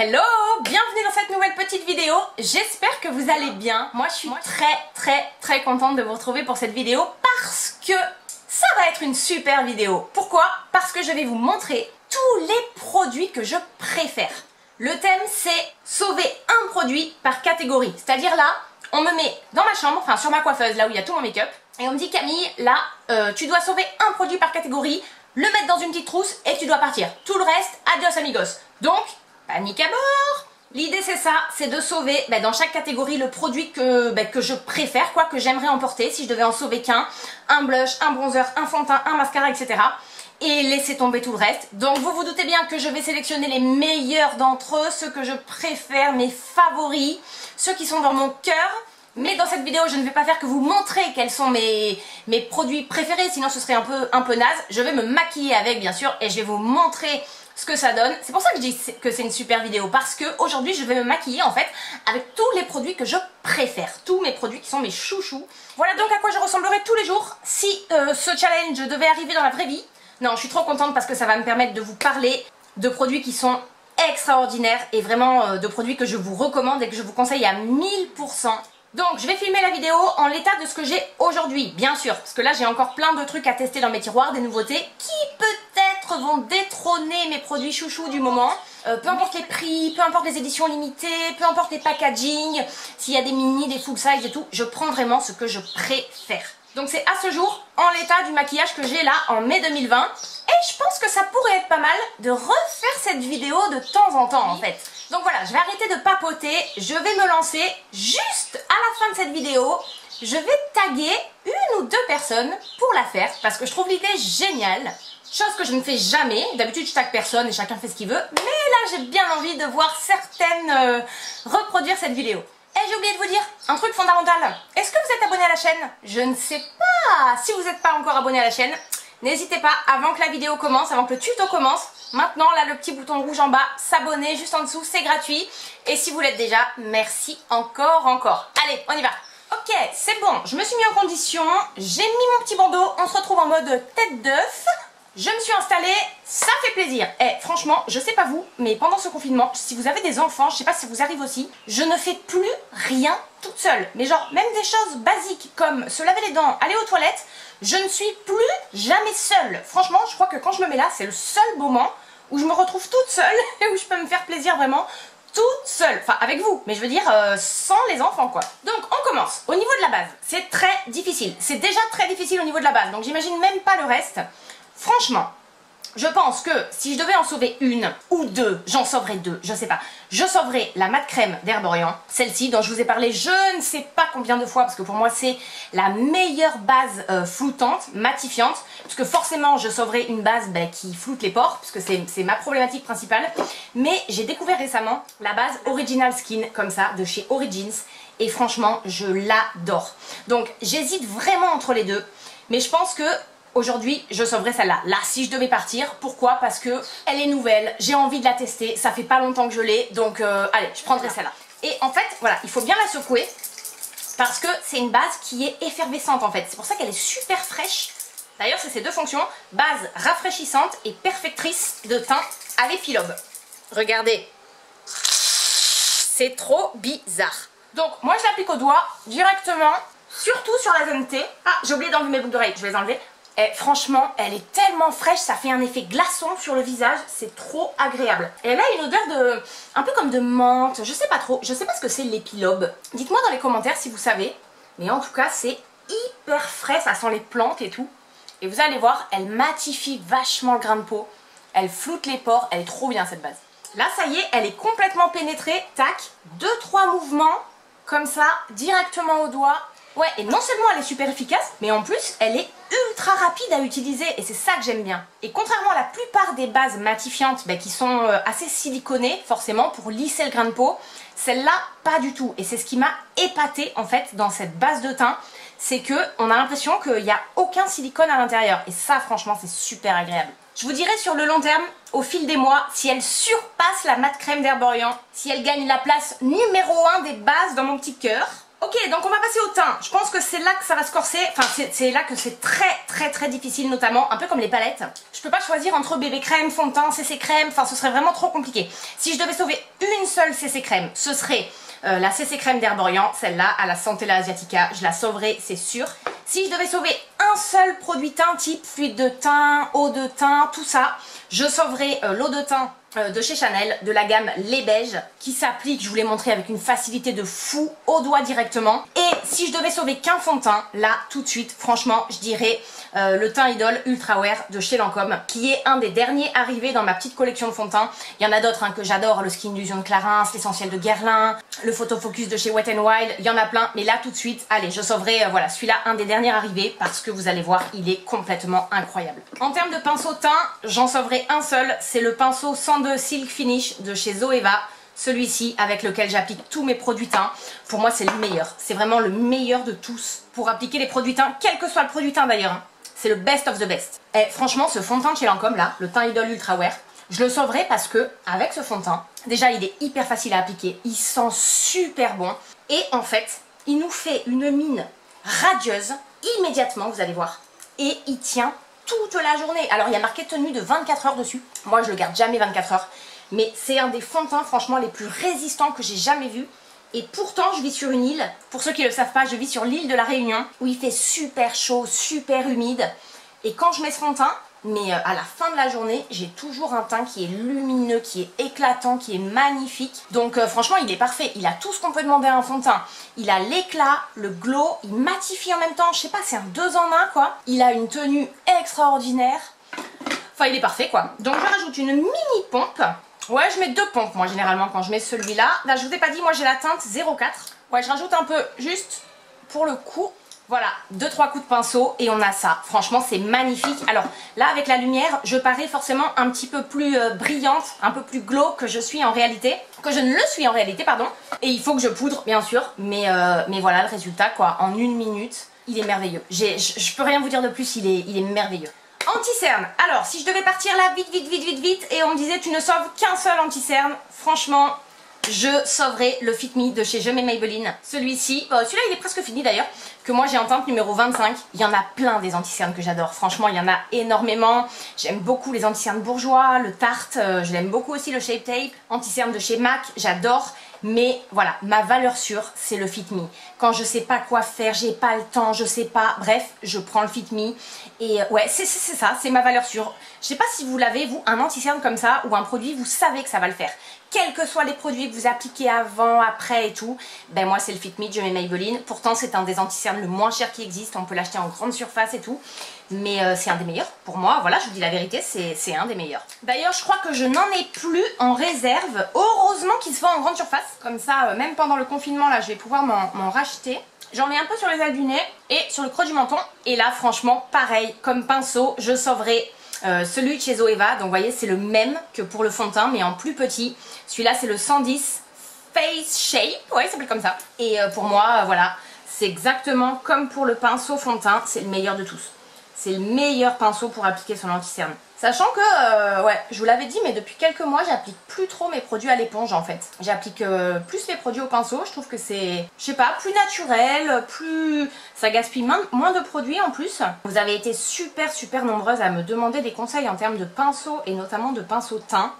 Hello Bienvenue dans cette nouvelle petite vidéo. J'espère que vous allez bien. Moi, je suis très très très contente de vous retrouver pour cette vidéo parce que ça va être une super vidéo. Pourquoi? Parce que je vais vous montrer tous les produits que je préfère. Le thème, c'est sauver un produit par catégorie. C'est-à-dire là, on me met dans ma chambre, enfin sur ma coiffeuse, là où il y a tout mon make-up, et on me dit Camille, là, euh, tu dois sauver un produit par catégorie, le mettre dans une petite trousse et tu dois partir. Tout le reste, adios amigos. Donc, Panique à bord L'idée c'est ça, c'est de sauver bah, dans chaque catégorie le produit que, bah, que je préfère, quoi, que j'aimerais emporter si je devais en sauver qu'un. Un blush, un bronzer, un fond teint, un mascara, etc. Et laisser tomber tout le reste. Donc vous vous doutez bien que je vais sélectionner les meilleurs d'entre eux, ceux que je préfère, mes favoris, ceux qui sont dans mon cœur. Mais dans cette vidéo, je ne vais pas faire que vous montrer quels sont mes, mes produits préférés, sinon ce serait un peu, un peu naze. Je vais me maquiller avec, bien sûr, et je vais vous montrer ce que ça donne. C'est pour ça que je dis que c'est une super vidéo parce que aujourd'hui je vais me maquiller en fait avec tous les produits que je préfère, tous mes produits qui sont mes chouchous. Voilà donc à quoi je ressemblerai tous les jours si euh, ce challenge devait arriver dans la vraie vie. Non, je suis trop contente parce que ça va me permettre de vous parler de produits qui sont extraordinaires et vraiment euh, de produits que je vous recommande et que je vous conseille à 1000%. Donc je vais filmer la vidéo en l'état de ce que j'ai aujourd'hui, bien sûr, parce que là j'ai encore plein de trucs à tester dans mes tiroirs, des nouveautés qui peut-être vont détrôner mes produits chouchous du moment. Euh, peu importe les prix, peu importe les éditions limitées, peu importe les packaging, s'il y a des mini, des full size et tout, je prends vraiment ce que je préfère. Donc c'est à ce jour en l'état du maquillage que j'ai là en mai 2020. Et je pense que ça pourrait être pas mal de refaire cette vidéo de temps en temps en fait. Donc voilà, je vais arrêter de papoter, je vais me lancer juste à la fin de cette vidéo. Je vais taguer une ou deux personnes pour la faire parce que je trouve l'idée géniale. Chose que je ne fais jamais, d'habitude je tag personne et chacun fait ce qu'il veut, mais là j'ai bien envie de voir certaines euh, reproduire cette vidéo. Et j'ai oublié de vous dire un truc fondamental. Est-ce que vous êtes abonné à la chaîne? Je ne sais pas. Si vous n'êtes pas encore abonné à la chaîne, n'hésitez pas, avant que la vidéo commence, avant que le tuto commence, maintenant là le petit bouton rouge en bas, s'abonner juste en dessous, c'est gratuit. Et si vous l'êtes déjà, merci encore, encore. Allez, on y va. Ok, c'est bon, je me suis mis en condition, j'ai mis mon petit bandeau, on se retrouve en mode tête d'œuf. Je me suis installée, ça fait plaisir. Et eh, franchement, je sais pas vous, mais pendant ce confinement, si vous avez des enfants, je sais pas si ça vous arrive aussi, je ne fais plus rien toute seule. Mais genre, même des choses basiques comme se laver les dents, aller aux toilettes, je ne suis plus jamais seule. Franchement, je crois que quand je me mets là, c'est le seul moment où je me retrouve toute seule et où je peux me faire plaisir vraiment toute seule. Enfin, avec vous, mais je veux dire euh, sans les enfants, quoi. Donc, on commence. Au niveau de la base, c'est très difficile. C'est déjà très difficile au niveau de la base, donc j'imagine même pas le reste. Franchement, je pense que si je devais en sauver une ou deux, j'en sauverais deux, je sais pas. Je sauverais la mat crème d'Herborian, celle-ci dont je vous ai parlé je ne sais pas combien de fois parce que pour moi c'est la meilleure base euh, floutante, matifiante, parce que forcément je sauverais une base bah, qui floute les pores, puisque c'est ma problématique principale. Mais j'ai découvert récemment la base Original Skin comme ça de chez Origins et franchement je l'adore. Donc j'hésite vraiment entre les deux, mais je pense que Aujourd'hui, je sauverai celle-là. Là, si je devais partir, pourquoi? Parce que elle est nouvelle, j'ai envie de la tester, ça fait pas longtemps que je l'ai, donc euh, allez, je prendrai celle-là. Et en fait, voilà, il faut bien la secouer parce que c'est une base qui est effervescente en fait. C'est pour ça qu'elle est super fraîche. D'ailleurs, c'est ces deux fonctions, base rafraîchissante et perfectrice de teint à l'effilobe. Regardez, c'est trop bizarre. Donc, moi, je l'applique au doigt directement, surtout sur la zone T. Ah, j'ai oublié d'enlever mes boucles d'oreilles, je vais les enlever. Et franchement, elle est tellement fraîche, ça fait un effet glaçon sur le visage, c'est trop agréable. Et elle a une odeur de... un peu comme de menthe, je sais pas trop, je sais pas ce que c'est l'épilobe. Dites-moi dans les commentaires si vous savez, mais en tout cas c'est hyper frais, ça sent les plantes et tout. Et vous allez voir, elle matifie vachement le grain de peau, elle floute les pores, elle est trop bien cette base. Là ça y est, elle est complètement pénétrée, tac, 2-3 mouvements, comme ça, directement au doigt, Ouais, et non seulement elle est super efficace, mais en plus elle est ultra rapide à utiliser et c'est ça que j'aime bien. Et contrairement à la plupart des bases matifiantes bah, qui sont euh, assez siliconées forcément pour lisser le grain de peau, celle-là pas du tout. Et c'est ce qui m'a épaté en fait dans cette base de teint, c'est que on a l'impression qu'il n'y a aucun silicone à l'intérieur. Et ça franchement c'est super agréable. Je vous dirai sur le long terme, au fil des mois, si elle surpasse la mat crème d'Herborian, si elle gagne la place numéro 1 des bases dans mon petit cœur, Ok, donc on va passer au teint. Je pense que c'est là que ça va se corser. Enfin, c'est là que c'est très très très difficile, notamment un peu comme les palettes. Je peux pas choisir entre bébé crème, fond de teint, CC crème. Enfin, ce serait vraiment trop compliqué. Si je devais sauver une seule CC crème, ce serait euh, la CC crème d'Herborian, celle-là, à la Santella Asiatica. Je la sauverai, c'est sûr. Si je devais sauver un seul produit teint type fluide de teint, eau de teint, tout ça, je sauverai euh, l'eau de teint de chez Chanel, de la gamme Les Beiges, qui s'applique, je vous l'ai montré avec une facilité de fou, au doigt directement. Et si je devais sauver qu'un fond de teint, là, tout de suite, franchement, je dirais euh, le teint Idol Ultra Wear de chez Lancôme, qui est un des derniers arrivés dans ma petite collection de fond de teint. Il y en a d'autres hein, que j'adore, le Skin Illusion de Clarins, l'essentiel de Guerlain, le Photo Focus de chez Wet n Wild, il y en a plein. Mais là, tout de suite, allez, je sauverai, euh, voilà, celui-là, un des derniers arrivés, parce que vous allez voir, il est complètement incroyable. En termes de pinceau teint, j'en sauverai un seul, c'est le pinceau 102 Silk Finish de chez Zoeva celui-ci avec lequel j'applique tous mes produits teints. Pour moi, c'est le meilleur. C'est vraiment le meilleur de tous pour appliquer les produits teints, quel que soit le produit teint d'ailleurs. Hein. C'est le best of the best. Et franchement, ce fond de teint de chez Lancôme là, le teint Idol Ultra Wear, je le sauverai parce que avec ce fond de teint, déjà il est hyper facile à appliquer, il sent super bon et en fait, il nous fait une mine radieuse immédiatement, vous allez voir. Et il tient toute la journée. Alors il y a marqué tenue de 24 heures dessus. Moi je le garde jamais 24 heures. Mais c'est un des fonds franchement les plus résistants que j'ai jamais vu. Et pourtant, je vis sur une île. Pour ceux qui ne le savent pas, je vis sur l'île de la Réunion, où il fait super chaud, super humide. Et quand je mets ce fond de teint, mais euh, à la fin de la journée, j'ai toujours un teint qui est lumineux, qui est éclatant, qui est magnifique. Donc euh, franchement, il est parfait. Il a tout ce qu'on peut demander à un fond de teint. Il a l'éclat, le glow, il matifie en même temps. Je sais pas, c'est un deux en un quoi. Il a une tenue extraordinaire. Enfin, il est parfait quoi. Donc je rajoute une mini pompe Ouais, je mets deux pompes moi généralement quand je mets celui-là. Là, je vous ai pas dit, moi j'ai la teinte 04. Ouais, je rajoute un peu juste pour le coup. Voilà, deux trois coups de pinceau et on a ça. Franchement, c'est magnifique. Alors là, avec la lumière, je parais forcément un petit peu plus euh, brillante, un peu plus glow que je suis en réalité. Que je ne le suis en réalité, pardon. Et il faut que je poudre, bien sûr. Mais, euh, voilà le résultat, quoi. En une minute, il est merveilleux. Je, peux rien vous dire de plus, il est, il est merveilleux. Anti-cerne. Alors, si je devais partir là vite, vite, vite, vite, vite, et on me disait tu ne sauves qu'un seul anti-cerne, franchement, je sauverai le Fit Me de chez Je Maybelline. Celui-ci, euh, celui-là il est presque fini d'ailleurs, que moi j'ai en teinte numéro 25. Il y en a plein des anti-cernes que j'adore, franchement il y en a énormément. J'aime beaucoup les anti-cernes bourgeois, le Tarte, euh, je l'aime beaucoup aussi le Shape Tape. Anti-cerne de chez MAC, j'adore. Mais voilà, ma valeur sûre, c'est le Fit Me. Quand je sais pas quoi faire, j'ai pas le temps, je sais pas, bref, je prends le Fit Me. Et euh, ouais, c'est ça, c'est ma valeur sûre. Je sais pas si vous l'avez, vous, un anti-cerne comme ça, ou un produit, vous savez que ça va le faire. Quels que soient les produits que vous appliquez avant, après et tout, ben moi c'est le Fit Me, je mets Maybelline. Pourtant c'est un des anti-cernes le moins cher qui existe, on peut l'acheter en grande surface et tout mais euh, c'est un des meilleurs pour moi. Voilà, je vous dis la vérité, c'est un des meilleurs. D'ailleurs, je crois que je n'en ai plus en réserve. Heureusement qu'il se vend en grande surface. Comme ça, euh, même pendant le confinement, là, je vais pouvoir m'en racheter. J'en mets un peu sur les ailes du nez et sur le creux du menton. Et là, franchement, pareil, comme pinceau, je sauverai euh, celui de chez Zoeva. Donc, vous voyez, c'est le même que pour le fond de teint, mais en plus petit. Celui-là, c'est le 110 Face Shape. Ouais, il s'appelle comme ça. Et pour moi, voilà, c'est exactement comme pour le pinceau fond de teint. C'est le meilleur de tous. C'est le meilleur pinceau pour appliquer son anti-cerne. Sachant que, euh, ouais, je vous l'avais dit, mais depuis quelques mois, j'applique plus trop mes produits à l'éponge en fait. J'applique euh, plus les produits au pinceau. Je trouve que c'est, je sais pas, plus naturel, plus... Ça gaspille moins de produits en plus. Vous avez été super, super nombreuses à me demander des conseils en termes de pinceau et notamment de pinceau teint.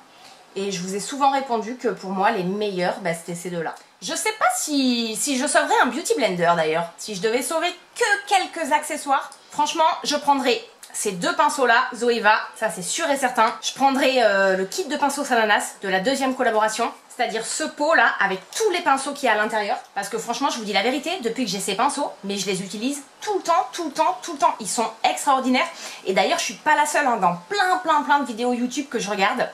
Et je vous ai souvent répondu que pour moi, les meilleurs, bah, c'était ces deux-là. Je sais pas si, si je sauverais un beauty blender d'ailleurs. Si je devais sauver que quelques accessoires, Franchement, je prendrai ces deux pinceaux là, Zoeva, ça c'est sûr et certain. Je prendrai euh, le kit de pinceaux Sananas de la deuxième collaboration, c'est-à-dire ce pot là avec tous les pinceaux qu'il y a à l'intérieur. Parce que franchement, je vous dis la vérité, depuis que j'ai ces pinceaux, mais je les utilise tout le temps, tout le temps, tout le temps. Ils sont extraordinaires. Et d'ailleurs, je suis pas la seule hein, dans plein, plein, plein de vidéos YouTube que je regarde.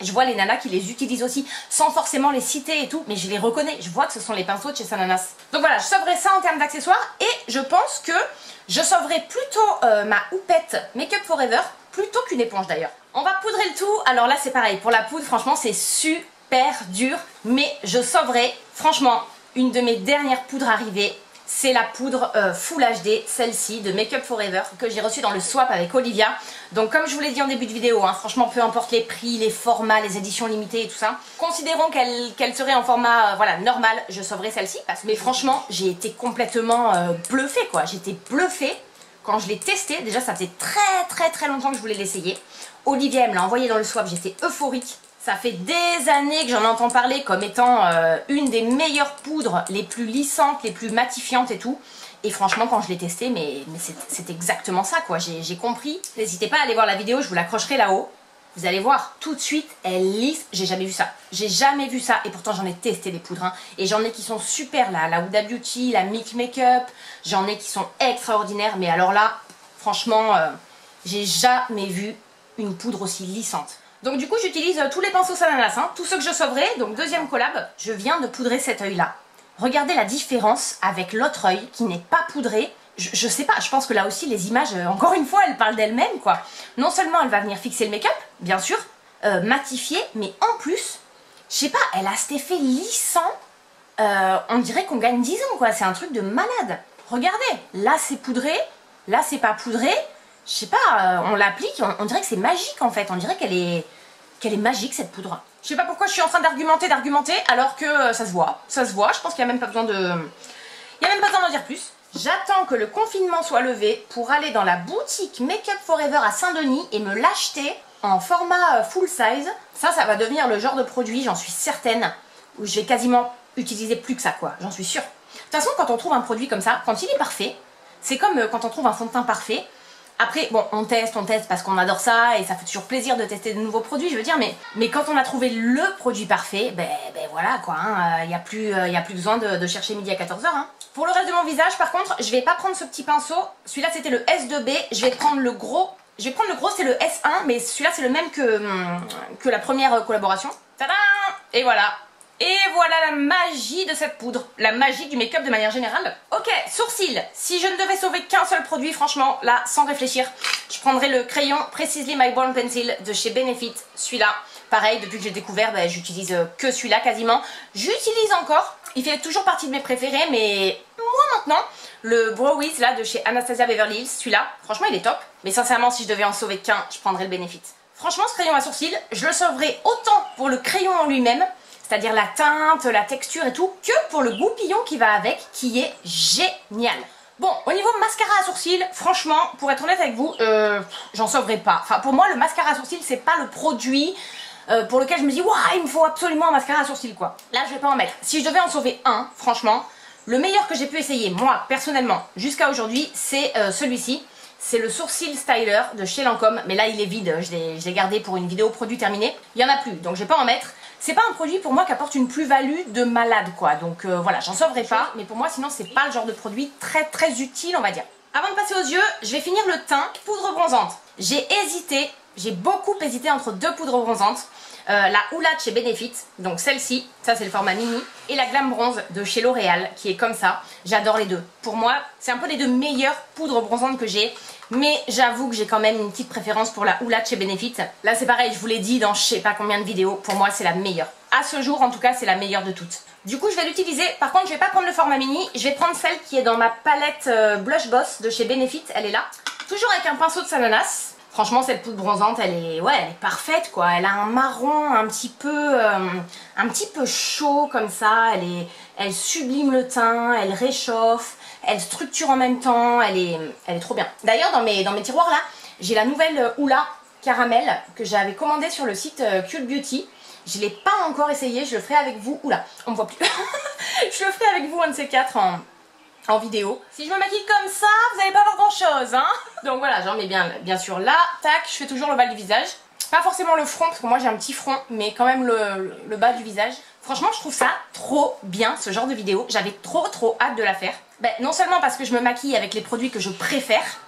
Je vois les nanas qui les utilisent aussi sans forcément les citer et tout, mais je les reconnais. Je vois que ce sont les pinceaux de chez Sananas. Donc voilà, je sauverai ça en termes d'accessoires et je pense que je sauverai plutôt euh, ma houppette Makeup Forever plutôt qu'une éponge d'ailleurs. On va poudrer le tout. Alors là, c'est pareil. Pour la poudre, franchement, c'est super dur, mais je sauverai franchement une de mes dernières poudres arrivées c'est la poudre euh, Full HD, celle-ci de Make Up Forever que j'ai reçue dans le swap avec Olivia. Donc comme je vous l'ai dit en début de vidéo, hein, franchement peu importe les prix, les formats, les éditions limitées et tout ça, considérons qu'elle serait en format euh, voilà normal, je sauverai celle-ci. Mais franchement, j'ai été complètement euh, bluffée quoi, j'étais bluffée quand je l'ai testée. Déjà ça faisait très très très longtemps que je voulais l'essayer. Olivia me l'a envoyé dans le swap, j'étais euphorique. Ça fait des années que j'en entends parler comme étant euh, une des meilleures poudres, les plus lissantes, les plus matifiantes et tout. Et franchement, quand je l'ai testé, mais, c'est exactement ça, quoi. J'ai compris. N'hésitez pas à aller voir la vidéo, je vous l'accrocherai là-haut. Vous allez voir, tout de suite, elle lisse. J'ai jamais vu ça. J'ai jamais vu ça. Et pourtant, j'en ai testé des poudres. Hein. Et j'en ai qui sont super, là. La Huda Beauty, la Milk Makeup. J'en ai qui sont extraordinaires. Mais alors là, franchement, euh, j'ai jamais vu une poudre aussi lissante. Donc du coup j'utilise euh, tous les pinceaux Sananas, hein, tous ceux que je sauverai. Donc deuxième collab, je viens de poudrer cet œil là. Regardez la différence avec l'autre œil qui n'est pas poudré. Je, sais pas, je pense que là aussi les images, euh, encore une fois, elles parlent d'elles-mêmes quoi. Non seulement elle va venir fixer le make-up, bien sûr, euh, matifier, mais en plus, je sais pas, elle a cet effet lissant. on dirait qu'on gagne 10 ans quoi, c'est un truc de malade. Regardez, là c'est poudré, là c'est pas poudré je sais pas, euh, on l'applique, on, dirait que c'est magique en fait, on dirait qu'elle est, qu'elle est magique cette poudre. Je sais pas pourquoi je suis en train d'argumenter, d'argumenter, alors que euh, ça se voit, ça se voit, je pense qu'il n'y a même pas besoin de... Il n'y a même pas besoin d'en dire plus. J'attends que le confinement soit levé pour aller dans la boutique Make Up Forever à Saint-Denis et me l'acheter en format euh, full size. Ça, ça va devenir le genre de produit, j'en suis certaine, où je vais quasiment utiliser plus que ça quoi, j'en suis sûre. De toute façon, quand on trouve un produit comme ça, quand il est parfait, c'est comme quand on trouve un fond de teint parfait, après, bon, on teste, on teste parce qu'on adore ça et ça fait toujours plaisir de tester de nouveaux produits, je veux dire, mais, quand on a trouvé le produit parfait, ben, ben voilà quoi, il hein, n'y a, plus, euh, a plus besoin de, chercher midi à 14h. Hein. Pour le reste de mon visage, par contre, je vais pas prendre ce petit pinceau, celui-là c'était le S2B, je vais prendre le gros, je vais prendre le gros, c'est le S1, mais celui-là c'est le même que, hum, que la première collaboration. Tadam Et voilà, et voilà la magie de cette poudre, la magie du make-up de manière générale. Ok, sourcils. Si je ne devais sauver qu'un seul produit, franchement, là, sans réfléchir, je prendrais le crayon Precisely My Born Pencil de chez Benefit, celui-là. Pareil, depuis que j'ai découvert, bah, j'utilise euh, que celui-là quasiment. J'utilise encore, il fait toujours partie de mes préférés, mais moi maintenant, le Brow là de chez Anastasia Beverly Hills, celui-là, franchement il est top. Mais sincèrement, si je devais en sauver qu'un, je prendrais le Benefit. Franchement, ce crayon à sourcils, je le sauverais autant pour le crayon en lui-même c'est-à-dire la teinte, la texture et tout, que pour le goupillon qui va avec, qui est génial. Bon, au niveau mascara à sourcils, franchement, pour être honnête avec vous, euh, j'en sauverai pas. Enfin, pour moi, le mascara à sourcils, c'est pas le produit euh, pour lequel je me dis, waouh, il me faut absolument un mascara à sourcils, quoi. Là, je vais pas en mettre. Si je devais en sauver un, franchement, le meilleur que j'ai pu essayer, moi, personnellement, jusqu'à aujourd'hui, c'est euh, celui-ci. C'est le Sourcil Styler de chez Lancôme, mais là il est vide, je l'ai gardé pour une vidéo produit terminée. Il y en a plus, donc je vais pas en mettre. C'est pas un produit pour moi qui apporte une plus-value de malade quoi, donc euh, voilà, j'en sauverai pas, mais pour moi sinon c'est pas le genre de produit très très utile on va dire. Avant de passer aux yeux, je vais finir le teint, poudre bronzante. J'ai hésité, j'ai beaucoup hésité entre deux poudres bronzantes. Euh, la Oula de chez Benefit, donc celle-ci, ça c'est le format mini, et la Glam Bronze de chez L'Oréal, qui est comme ça. J'adore les deux. Pour moi, c'est un peu les deux meilleures poudres bronzantes que j'ai. Mais j'avoue que j'ai quand même une petite préférence pour la Oula de chez Benefit. Là c'est pareil, je vous l'ai dit dans je sais pas combien de vidéos, pour moi c'est la meilleure. À ce jour en tout cas c'est la meilleure de toutes. Du coup je vais l'utiliser, par contre je vais pas prendre le format mini, je vais prendre celle qui est dans ma palette euh, Blush Boss de chez Benefit, elle est là. Toujours avec un pinceau de Sananas. Franchement cette poudre bronzante elle est, ouais, elle est parfaite quoi, elle a un marron un petit peu, euh, un petit peu chaud comme ça, elle, est, elle sublime le teint, elle réchauffe elle structure en même temps, elle est, elle est trop bien. D'ailleurs, dans mes, dans mes tiroirs là, j'ai la nouvelle Oula caramel que j'avais commandée sur le site euh, Cute Beauty. Je ne l'ai pas encore essayé, je le ferai avec vous. Oula, on me voit plus. je le ferai avec vous un de ces quatre en, en vidéo. Si je me maquille comme ça, vous n'allez pas voir grand chose. Hein Donc voilà, j'en mets bien, bien sûr là. Tac, je fais toujours le bas du visage. Pas forcément le front, parce que moi j'ai un petit front, mais quand même le, le bas du visage. Franchement, je trouve ça trop bien, ce genre de vidéo. J'avais trop trop hâte de la faire. Ben, non seulement parce que je me maquille avec les produits que je préfère,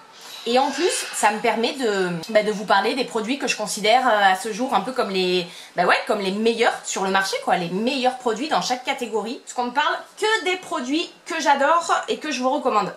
et en plus, ça me permet de, ben, vous parler des produits que je considère euh, à ce jour un peu comme les, ben ouais, comme les meilleurs sur le marché, quoi, les meilleurs produits dans chaque catégorie. Parce qu'on ne parle que des produits que j'adore et que je vous recommande.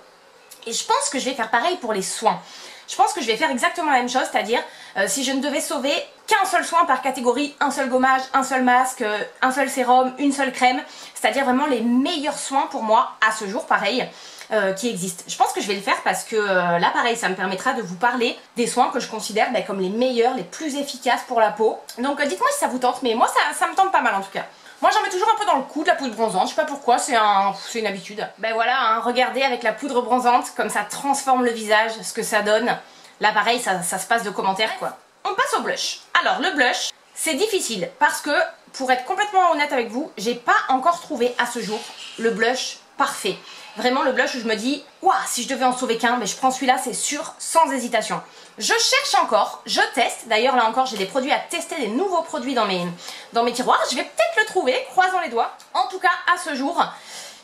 Et je pense que je vais faire pareil pour les soins. Je pense que je vais faire exactement la même chose, c'est-à-dire euh, si je ne devais sauver qu'un seul soin par catégorie, un seul gommage, un seul masque, euh, un seul sérum, une seule crème, c'est-à-dire vraiment les meilleurs soins pour moi à ce jour, pareil. euh, qui existent. Je pense que je vais le faire parce que euh, là pareil ça me permettra de vous parler des soins que je considère ben, comme les meilleurs, les plus efficaces pour la peau. Donc euh, dites-moi si ça vous tente, mais moi ça, me tente pas mal en tout cas. Moi j'en mets toujours un peu dans le cou de la poudre bronzante, je sais pas pourquoi, c'est un, une habitude. Ben voilà, hein, regardez avec la poudre bronzante, comme ça transforme le visage, ce que ça donne. Là pareil, ça se passe de commentaires quoi. On passe au blush. Alors le blush, c'est difficile parce que, pour être complètement honnête avec vous, j'ai pas encore trouvé à ce jour le blush parfait. Vraiment le blush où je me dis, waouh, si je devais en sauver qu'un, mais je prends celui-là, c'est sûr, sans hésitation. Je cherche encore, je teste. D'ailleurs, là encore, j'ai des produits à tester, des nouveaux produits dans mes, tiroirs. Je vais peut-être le trouver, croisons les doigts. En tout cas, à ce jour,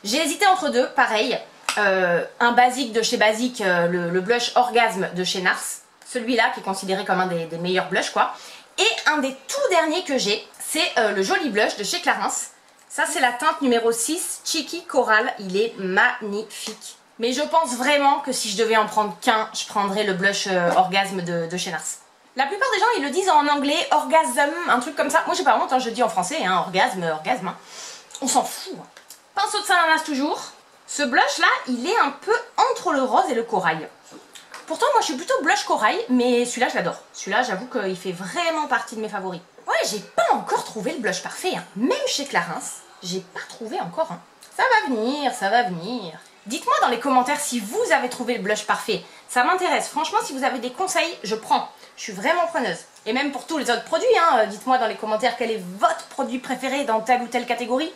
j'ai hésité entre deux, pareil. Euh, un basique de chez Basique, euh, le, blush Orgasme de chez Nars. Celui-là qui est considéré comme un des, meilleurs blushs, quoi. Et un des tout derniers que j'ai, c'est euh, le joli blush de chez Clarins. Ça, c'est la teinte numéro 6, Cheeky Coral. Il est magnifique. Mais je pense vraiment que si je devais en prendre qu'un, je prendrais le blush euh, Orgasme de, chez Nars. La plupart des gens, ils le disent en anglais, orgasme, un truc comme ça. Moi, j'ai pas honte, hein, je le dis en français, hein, orgasme, orgasme. Hein. On s'en fout. Pinceau de Salanas toujours. Ce blush-là, il est un peu entre le rose et le corail. Pourtant, moi, je suis plutôt blush corail, mais celui-là, je l'adore. Celui-là, j'avoue qu'il fait vraiment partie de mes favoris. Ouais, j'ai pas encore trouvé le blush parfait. Hein. Même chez Clarins, j'ai pas trouvé encore. Hein. Ça va venir, ça va venir. Dites-moi dans les commentaires si vous avez trouvé le blush parfait. Ça m'intéresse. Franchement, si vous avez des conseils, je prends. Je suis vraiment preneuse. Et même pour tous les autres produits, hein, dites-moi dans les commentaires quel est votre produit préféré dans telle ou telle catégorie.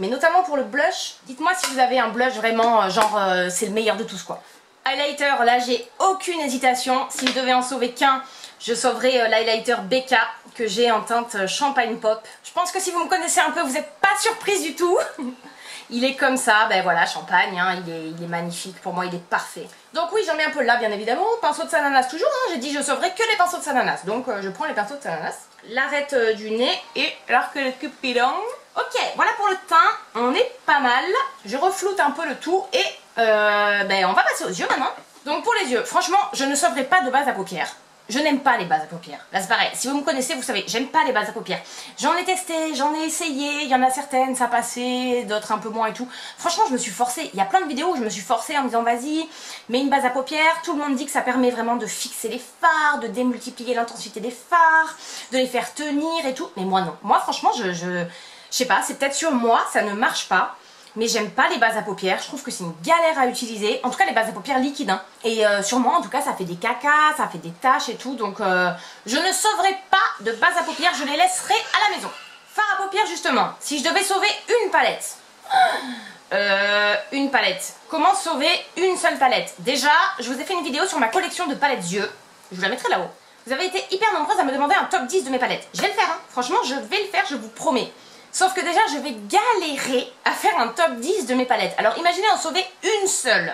Mais notamment pour le blush, dites-moi si vous avez un blush vraiment euh, genre euh, c'est le meilleur de tous quoi. Highlighter, là j'ai aucune hésitation. Si je devais en sauver qu'un, je sauverai euh, l'highlighter BK que j'ai en teinte euh, champagne pop. Je pense que si vous me connaissez un peu, vous n'êtes pas surprise du tout. il est comme ça, ben voilà, champagne, hein, il, est, il, est, magnifique, pour moi il est parfait. Donc oui, j'en mets un peu là, bien évidemment. Pinceau de sananas toujours, hein, j'ai dit je sauverai que les pinceaux de sananas. Donc euh, je prends les pinceaux de sananas. L'arête du nez et l'arc de cupidon. Ok, voilà pour le teint, on est pas mal. Je refloute un peu le tout et ben, on va passer aux yeux maintenant. Donc pour les yeux, franchement, je ne sauverai pas de base à paupières. Je n'aime pas les bases à paupières. Là, c'est pareil. Si vous me connaissez, vous savez, j'aime pas les bases à paupières. J'en ai testé, j'en ai essayé. Il y en a certaines, ça passait, d'autres un peu moins et tout. Franchement, je me suis forcée. Il y a plein de vidéos où je me suis forcée en me disant, vas-y, mets une base à paupières. Tout le monde dit que ça permet vraiment de fixer les fards, de démultiplier l'intensité des fards, de les faire tenir et tout. Mais moi, non. Moi, franchement, je, je, je sais pas, c'est peut-être sur moi, ça ne marche pas mais j'aime pas les bases à paupières, je trouve que c'est une galère à utiliser, en tout cas les bases à paupières liquides, hein. et euh, sur moi en tout cas ça fait des cacas, ça fait des taches et tout, donc euh, je ne sauverai pas de base à paupières, je les laisserai à la maison. Fard à paupières justement, si je devais sauver une palette, euh, une palette, comment sauver une seule palette? Déjà, je vous ai fait une vidéo sur ma collection de palettes yeux, je vous la mettrai là-haut. Vous avez été hyper nombreuses à me demander un top 10 de mes palettes. Je vais le faire, hein. franchement je vais le faire, je vous promets. Sauf que déjà, je vais galérer à faire un top 10 de mes palettes. Alors, imaginez en sauver une seule.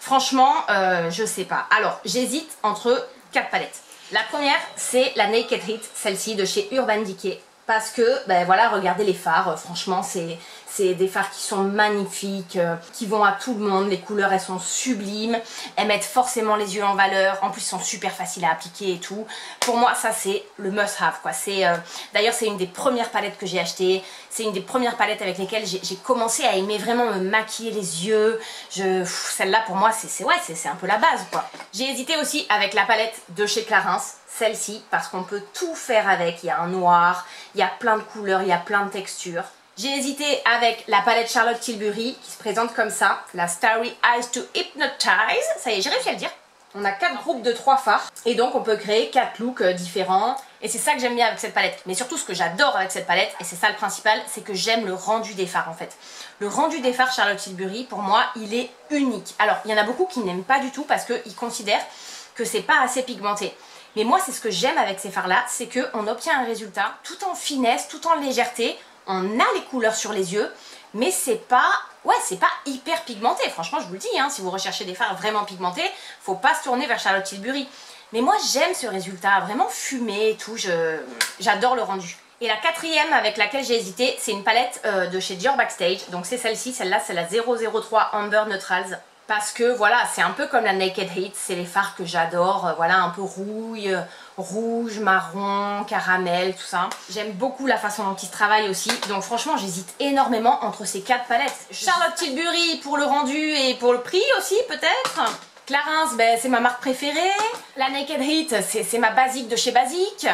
Franchement, euh, je sais pas. Alors, j'hésite entre quatre palettes. La première, c'est la Naked Heat, celle-ci de chez Urban Decay parce que, ben voilà, regardez les phares, franchement, c'est des phares qui sont magnifiques, euh, qui vont à tout le monde, les couleurs elles sont sublimes, elles mettent forcément les yeux en valeur, en plus sont super faciles à appliquer et tout. Pour moi, ça c'est le must have quoi. C'est euh, D'ailleurs, c'est une des premières palettes que j'ai achetées, c'est une des premières palettes avec lesquelles j'ai commencé à aimer vraiment me maquiller les yeux. Celle-là pour moi, c'est ouais, c'est un peu la base quoi. J'ai hésité aussi avec la palette de chez Clarins, celle-ci parce qu'on peut tout faire avec. Il y a un noir, il y a plein de couleurs, il y a plein de textures. J'ai hésité avec la palette Charlotte Tilbury qui se présente comme ça, la Starry Eyes to Hypnotize. Ça y est, j'ai réussi à le dire. On a quatre groupes de trois phares et donc on peut créer quatre looks euh, différents et c'est ça que j'aime bien avec cette palette. Mais surtout ce que j'adore avec cette palette, et c'est ça le principal, c'est que j'aime le rendu des phares en fait. Le rendu des phares Charlotte Tilbury, pour moi, il est unique. Alors, il y en a beaucoup qui n'aiment pas du tout parce qu'ils considèrent que c'est pas assez pigmenté. Mais moi, c'est ce que j'aime avec ces fards-là, c'est qu'on obtient un résultat tout en finesse, tout en légèreté. On a les couleurs sur les yeux, mais c'est pas... Ouais, c'est pas hyper pigmenté. Franchement, je vous le dis, hein, si vous recherchez des fards vraiment pigmentés, faut pas se tourner vers Charlotte Tilbury. Mais moi, j'aime ce résultat, vraiment fumé et tout. J'adore le rendu. Et la quatrième avec laquelle j'ai hésité, c'est une palette euh, de chez Dior Backstage. Donc c'est celle-ci, celle-là c'est la 003 Amber Neutrals parce que voilà, c'est un peu comme la Naked Heat, c'est les fards que j'adore, euh, voilà, un peu rouille, euh, rouge, marron, caramel, tout ça. J'aime beaucoup la façon dont il se travaille aussi. Donc franchement, j'hésite énormément entre ces quatre palettes. Charlotte Tilbury pour le rendu et pour le prix aussi peut-être. Clarins, ben, c'est ma marque préférée. La Naked Heat, c'est ma basique de chez Basique.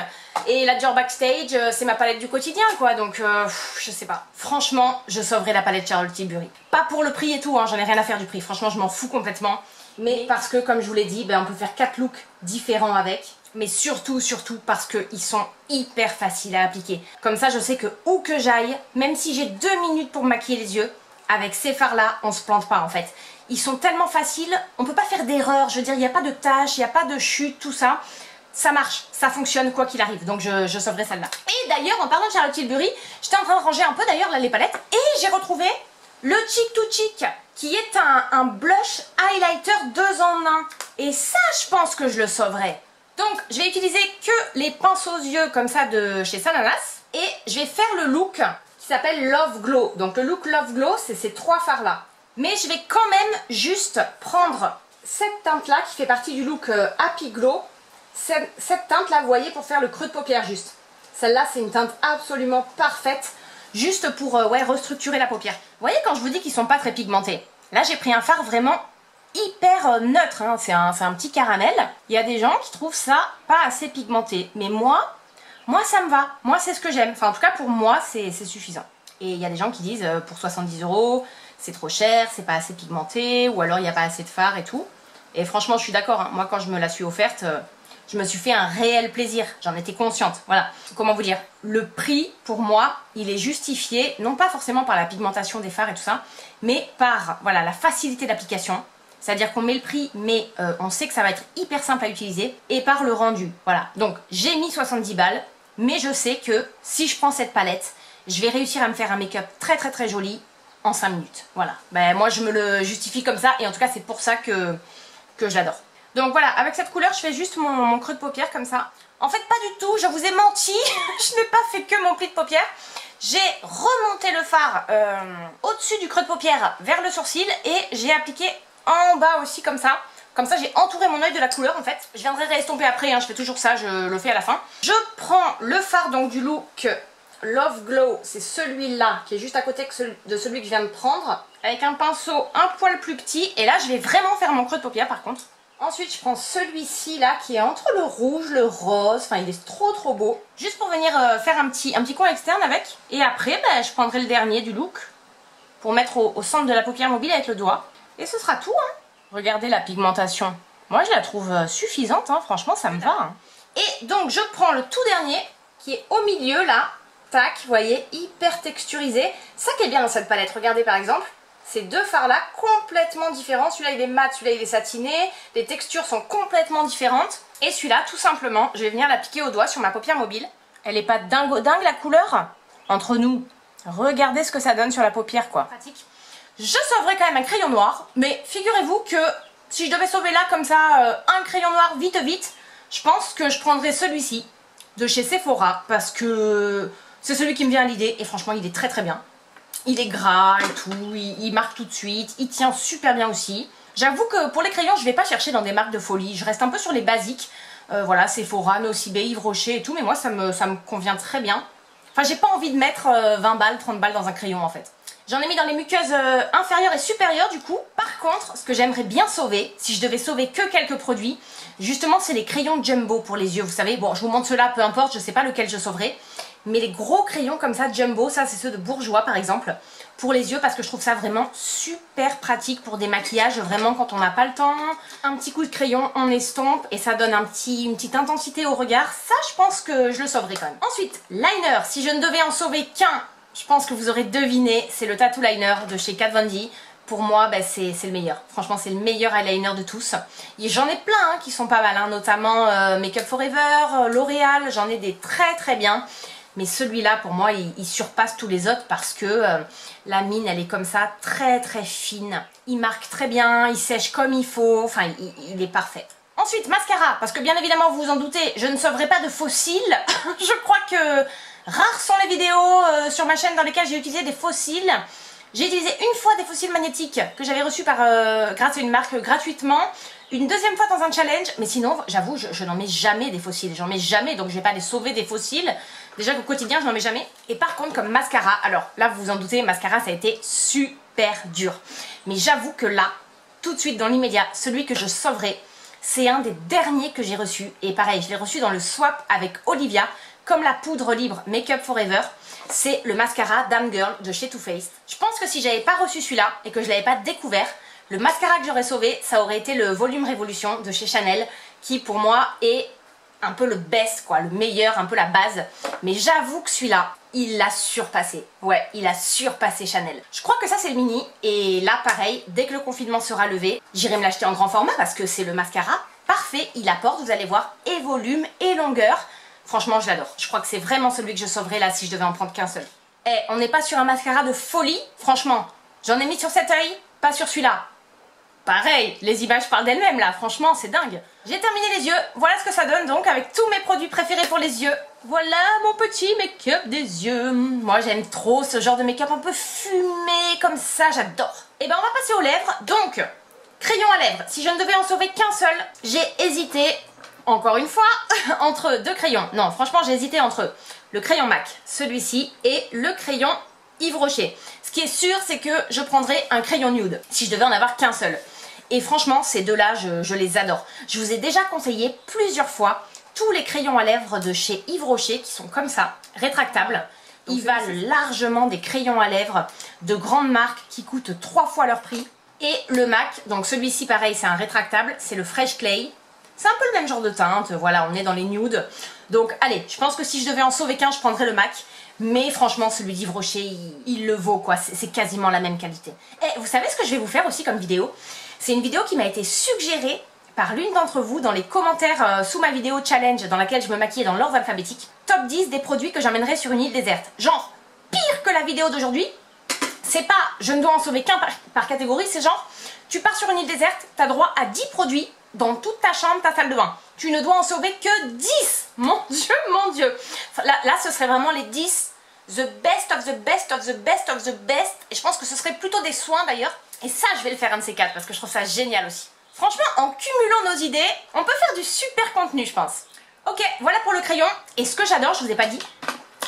Et la Dior Backstage, euh, c'est ma palette du quotidien, quoi. Donc, euh, je sais pas. Franchement, je sauverai la palette Charlotte Tilbury. Pas pour le prix et tout, hein, j'en ai rien à faire du prix. Franchement, je m'en fous complètement. Mais parce que, comme je vous l'ai dit, ben, on peut faire quatre looks différents avec. Mais surtout, surtout parce qu'ils sont hyper faciles à appliquer. Comme ça, je sais que où que j'aille, même si j'ai deux minutes pour maquiller les yeux, avec ces fards-là, on se plante pas en fait. Ils sont tellement faciles, on peut pas faire d'erreur. Je veux dire, il n'y a pas de tâches, il n'y a pas de chute, tout ça. Ça marche, ça fonctionne quoi qu'il arrive. Donc je, sauverai celle-là. Et d'ailleurs, en parlant de Charlotte Tilbury, j'étais en train de ranger un peu d'ailleurs les palettes. Et j'ai retrouvé le Chic to Chic, qui est un, un blush highlighter deux en un. Et ça, je pense que je le sauverai. Donc, je vais utiliser que les pinceaux aux yeux comme ça de chez Sananas. Et je vais faire le look qui s'appelle Love Glow. Donc, le look Love Glow, c'est ces trois fards-là. Mais je vais quand même juste prendre cette teinte-là qui fait partie du look euh, Happy Glow. Cette, teinte-là, vous voyez, pour faire le creux de paupière juste. Celle-là, c'est une teinte absolument parfaite, juste pour euh, ouais, restructurer la paupière. Vous voyez quand je vous dis qu'ils sont pas très pigmentés Là, j'ai pris un fard vraiment hyper euh, neutre, hein. c'est un, petit caramel. Il y a des gens qui trouvent ça pas assez pigmenté. Mais moi, moi ça me va. Moi, c'est ce que j'aime. Enfin, en tout cas, pour moi, c'est suffisant. Et il y a des gens qui disent, pour 70 euros, c'est trop cher, c'est pas assez pigmenté, ou alors il n'y a pas assez de fard et tout. Et franchement, je suis d'accord, hein. moi quand je me la suis offerte, euh, je me suis fait un réel plaisir, j'en étais consciente. Voilà, comment vous dire? Le prix, pour moi, il est justifié, non pas forcément par la pigmentation des fards et tout ça, mais par voilà la facilité d'application. C'est-à-dire qu'on met le prix, mais euh, on sait que ça va être hyper simple à utiliser, et par le rendu. Voilà, donc j'ai mis 70 balles, mais je sais que si je prends cette palette, je vais réussir à me faire un make-up très très très joli en 5 minutes. Voilà. Ben, moi, je me le justifie comme ça. Et en tout cas, c'est pour ça que, que je l'adore. Donc voilà, avec cette couleur, je fais juste mon, creux de paupière comme ça. En fait, pas du tout. Je vous ai menti. je n'ai pas fait que mon pli de paupière. J'ai remonté le fard euh, au-dessus du creux de paupière vers le sourcil. Et j'ai appliqué en bas aussi comme ça. Comme ça, j'ai entouré mon oeil de la couleur en fait. Je viendrai réestomper après, hein, je fais toujours ça, je le fais à la fin. Je prends le fard donc du look Love Glow, c'est celui-là qui est juste à côté de celui que je viens de prendre. Avec un pinceau un poil plus petit. Et là, je vais vraiment faire mon creux de paupière par contre. Ensuite, je prends celui-ci là qui est entre le rouge, le rose. Enfin, il est trop trop beau. Juste pour venir euh, faire un petit, un petit coin externe avec. Et après, ben, je prendrai le dernier du look pour mettre au, centre de la paupière mobile avec le doigt. Et ce sera tout. Hein. Regardez la pigmentation. Moi, je la trouve euh, suffisante. Hein. Franchement, ça me va. Hein. Et donc, je prends le tout dernier qui est au milieu là vous voyez, hyper texturisé. Ça qui est bien dans cette palette, regardez par exemple, ces deux fards là complètement différents. Celui-là il est mat, celui-là il est satiné, les textures sont complètement différentes. Et celui-là, tout simplement, je vais venir l'appliquer au doigt sur ma paupière mobile. Elle est pas dingo dingue la couleur? Entre nous, regardez ce que ça donne sur la paupière quoi. Pratique. Je sauverai quand même un crayon noir, mais figurez-vous que si je devais sauver là comme ça euh, un crayon noir vite vite, je pense que je prendrais celui-ci de chez Sephora parce que c'est celui qui me vient à l'idée et franchement il est très très bien. Il est gras et tout, il, marque tout de suite, il tient super bien aussi. J'avoue que pour les crayons je vais pas chercher dans des marques de folie, je reste un peu sur les basiques. Euh, voilà, Sephora, Nocibé, Yves Rocher et tout, mais moi ça me, ça me convient très bien. Enfin j'ai pas envie de mettre 20 euh, balles, 30 balles dans un crayon en fait. J'en ai mis dans les muqueuses euh, inférieures et supérieures du coup. Par contre, ce que j'aimerais bien sauver, si je devais sauver que quelques produits, justement c'est les crayons Jumbo pour les yeux, vous savez. Bon, je vous montre cela, peu importe, je sais pas lequel je sauverai. Mais les gros crayons comme ça, Jumbo, ça c'est ceux de Bourgeois par exemple, pour les yeux parce que je trouve ça vraiment super pratique pour des maquillages, vraiment quand on n'a pas le temps. Un petit coup de crayon, on estompe et ça donne une petite intensité au regard. Ça, je pense que je le sauverai quand même. Ensuite, liner. Si je ne devais en sauver qu'un, je pense que vous aurez deviné, c'est le Tattoo Liner de chez Kat Von D. Pour moi, bah, c'est le meilleur. Franchement, c'est le meilleur eyeliner de tous. J'en ai plein hein, qui sont pas mal, hein, notamment euh, Makeup Forever, euh, L'Oréal. J'en ai des très très bien. Mais celui-là, pour moi, il, surpasse tous les autres parce que euh, la mine, elle est comme ça, très très fine. Il marque très bien, il sèche comme il faut, enfin, il, est parfait. Ensuite, mascara, parce que bien évidemment, vous vous en doutez, je ne sauverai pas de fossiles. je crois que rares sont les vidéos euh, sur ma chaîne dans lesquelles j'ai utilisé des fossiles. J'ai utilisé une fois des fossiles magnétiques que j'avais reçus par, euh, grâce à une marque gratuitement. une deuxième fois dans un challenge, mais sinon, j'avoue, je, n'en mets jamais des fossiles. J'en mets jamais, donc je vais pas les sauver des fossiles. Déjà qu'au quotidien, je n'en mets jamais. Et par contre, comme mascara, alors là, vous vous en doutez, mascara, ça a été super dur. Mais j'avoue que là, tout de suite, dans l'immédiat, celui que je sauverai, c'est un des derniers que j'ai reçu. Et pareil, je l'ai reçu dans le swap avec Olivia, comme la poudre libre Make Up Forever. C'est le mascara Dame Girl de chez Too Faced. Je pense que si j'avais pas reçu celui-là et que je l'avais pas découvert, le mascara que j'aurais sauvé, ça aurait été le Volume Révolution de chez Chanel, qui pour moi est un peu le best, quoi, le meilleur, un peu la base. Mais j'avoue que celui-là, il l'a surpassé. Ouais, il a surpassé Chanel. Je crois que ça c'est le mini, et là pareil, dès que le confinement sera levé, j'irai me l'acheter en grand format parce que c'est le mascara parfait, il apporte, vous allez voir, et volume et longueur. Franchement, je l'adore. Je crois que c'est vraiment celui que je sauverai là si je devais en prendre qu'un seul. Eh, on n'est pas sur un mascara de folie Franchement, j'en ai mis sur cet œil, pas sur celui-là. Pareil, les images parlent d'elles-mêmes là, franchement c'est dingue. J'ai terminé les yeux, voilà ce que ça donne donc avec tous mes produits préférés pour les yeux. Voilà mon petit make-up des yeux. Moi j'aime trop ce genre de make-up un peu fumé comme ça, j'adore. Et eh ben on va passer aux lèvres, donc crayon à lèvres. Si je ne devais en sauver qu'un seul, j'ai hésité, encore une fois, entre deux crayons. Non franchement j'ai hésité entre le crayon MAC, celui-ci, et le crayon Yves Rocher. Ce qui est sûr c'est que je prendrais un crayon nude, si je devais en avoir qu'un seul. Et franchement, ces deux-là, je, les adore. Je vous ai déjà conseillé plusieurs fois tous les crayons à lèvres de chez Yves Rocher qui sont comme ça, rétractables. Ils valent largement des crayons à lèvres de grandes marques qui coûtent trois fois leur prix. Et le MAC, donc celui-ci pareil, c'est un rétractable, c'est le Fresh Clay. C'est un peu le même genre de teinte, voilà, on est dans les nudes. Donc allez, je pense que si je devais en sauver qu'un, je prendrais le MAC. Mais franchement, celui d'Yves Rocher, il, le vaut quoi, c'est quasiment la même qualité. Et vous savez ce que je vais vous faire aussi comme vidéo? C'est une vidéo qui m'a été suggérée par l'une d'entre vous dans les commentaires euh, sous ma vidéo challenge dans laquelle je me maquillais dans l'ordre alphabétique. Top 10 des produits que j'emmènerais sur une île déserte. Genre, pire que la vidéo d'aujourd'hui, c'est pas je ne dois en sauver qu'un par, catégorie, c'est genre, tu pars sur une île déserte, tu as droit à 10 produits dans toute ta chambre, ta salle de bain. Tu ne dois en sauver que 10 Mon dieu, mon dieu là, là, ce serait vraiment les 10 the best of the best of the best of the best. Et je pense que ce serait plutôt des soins d'ailleurs et ça, je vais le faire un de ces quatre parce que je trouve ça génial aussi. Franchement, en cumulant nos idées, on peut faire du super contenu, je pense. Ok, voilà pour le crayon. Et ce que j'adore, je vous ai pas dit,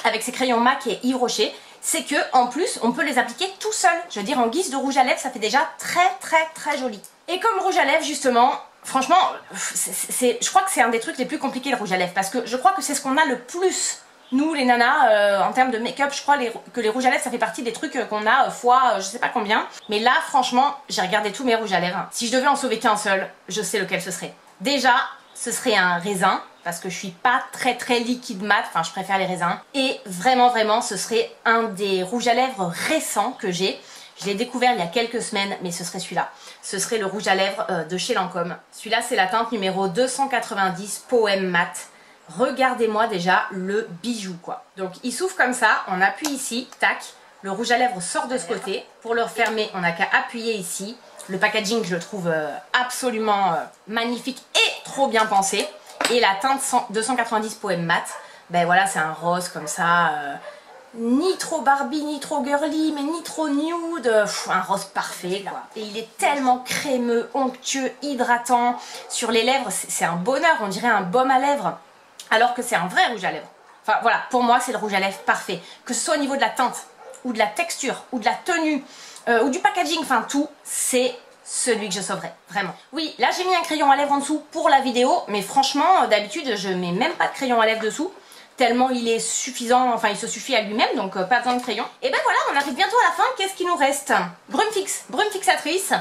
avec ces crayons MAC et Yves Rocher, c'est que en plus, on peut les appliquer tout seul. Je veux dire, en guise de rouge à lèvres, ça fait déjà très très très joli. Et comme rouge à lèvres, justement, franchement, je crois que c'est un des trucs les plus compliqués, le rouge à lèvres, parce que je crois que c'est ce qu'on a le plus nous, les nanas, euh, en termes de make-up, je crois que les rouges à lèvres, ça fait partie des trucs qu'on a euh, fois euh, je sais pas combien. Mais là, franchement, j'ai regardé tous mes rouges à lèvres. Si je devais en sauver qu'un seul, je sais lequel ce serait. Déjà, ce serait un raisin, parce que je suis pas très très liquide mat, enfin je préfère les raisins. Et vraiment vraiment, ce serait un des rouges à lèvres récents que j'ai. Je l'ai découvert il y a quelques semaines, mais ce serait celui-là. Ce serait le rouge à lèvres de chez Lancôme. Celui-là, c'est la teinte numéro 290 Poème Mat regardez-moi déjà le bijou quoi. Donc il s'ouvre comme ça, on appuie ici, tac, le rouge à lèvres sort de ce côté. Pour le refermer, on n'a qu'à appuyer ici. Le packaging, je le trouve euh, absolument euh, magnifique et trop bien pensé. Et la teinte 290 Poème Mat, ben voilà, c'est un rose comme ça, euh, ni trop Barbie, ni trop girly, mais ni trop nude, un rose parfait quoi. Et il est tellement crémeux, onctueux, hydratant. Sur les lèvres, c'est un bonheur, on dirait un baume à lèvres alors que c'est un vrai rouge à lèvres. Enfin voilà, pour moi c'est le rouge à lèvres parfait. Que ce soit au niveau de la teinte, ou de la texture, ou de la tenue, euh, ou du packaging, enfin tout, c'est celui que je sauverai, vraiment. Oui, là j'ai mis un crayon à lèvres en dessous pour la vidéo, mais franchement, d'habitude je mets même pas de crayon à lèvres dessous, tellement il est suffisant, enfin il se suffit à lui-même, donc euh, pas besoin de crayon. Et ben voilà, on arrive bientôt à la fin, qu'est-ce qui nous reste? Brume fixe, brume fixatrice,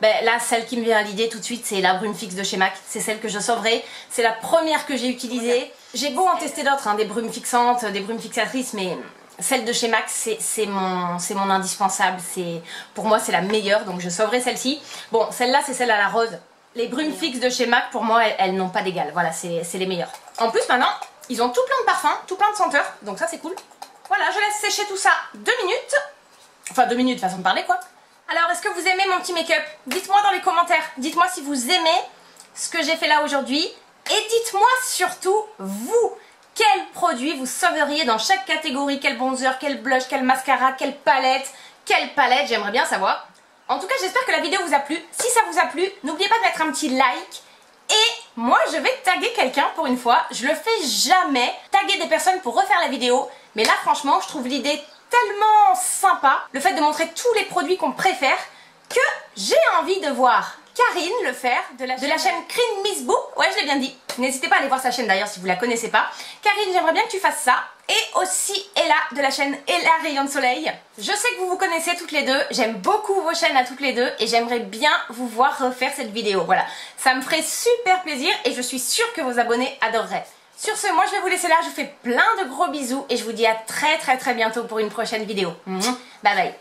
ben, là, celle qui me vient à l'idée tout de suite, c'est la brume fixe de chez MAC. C'est celle que je sauverai. C'est la première que j'ai utilisée. J'ai beau en tester d'autres, hein, des brumes fixantes, des brumes fixatrices, mais celle de chez MAC, c'est mon, mon indispensable. Pour moi, c'est la meilleure, donc je sauverai celle-ci. Bon, celle-là, c'est celle à la rose. Les brumes fixes de chez MAC, pour moi, elles, n'ont pas d'égal. Voilà, c'est les meilleures. En plus, maintenant, ils ont tout plein de parfums, tout plein de senteurs, donc ça, c'est cool. Voilà, je laisse sécher tout ça deux minutes. Enfin, deux minutes, façon de parler, quoi. Alors, est-ce que vous aimez mon petit make-up? Dites-moi dans les commentaires. Dites-moi si vous aimez ce que j'ai fait là aujourd'hui. Et dites-moi surtout, vous, quel produit vous sauveriez dans chaque catégorie? Quel bronzer, quel blush, quel mascara, quelle palette? Quelle palette? J'aimerais bien savoir. En tout cas, j'espère que la vidéo vous a plu. Si ça vous a plu, n'oubliez pas de mettre un petit like. Et moi, je vais taguer quelqu'un pour une fois. Je le fais jamais, taguer des personnes pour refaire la vidéo. Mais là, franchement, je trouve l'idée tellement sympa, le fait de montrer tous les produits qu'on préfère, que j'ai envie de voir Karine le faire de la, de la chaîne Cream Miss Boo. Ouais, je l'ai bien dit. N'hésitez pas à aller voir sa chaîne d'ailleurs si vous la connaissez pas. Karine, j'aimerais bien que tu fasses ça. Et aussi Ella de la chaîne Ella Rayon de Soleil. Je sais que vous vous connaissez toutes les deux. J'aime beaucoup vos chaînes à toutes les deux. Et j'aimerais bien vous voir refaire cette vidéo. Voilà. Ça me ferait super plaisir et je suis sûre que vos abonnés adoreraient. Sur ce, moi je vais vous laisser là, je vous fais plein de gros bisous et je vous dis à très très très bientôt pour une prochaine vidéo. Bye bye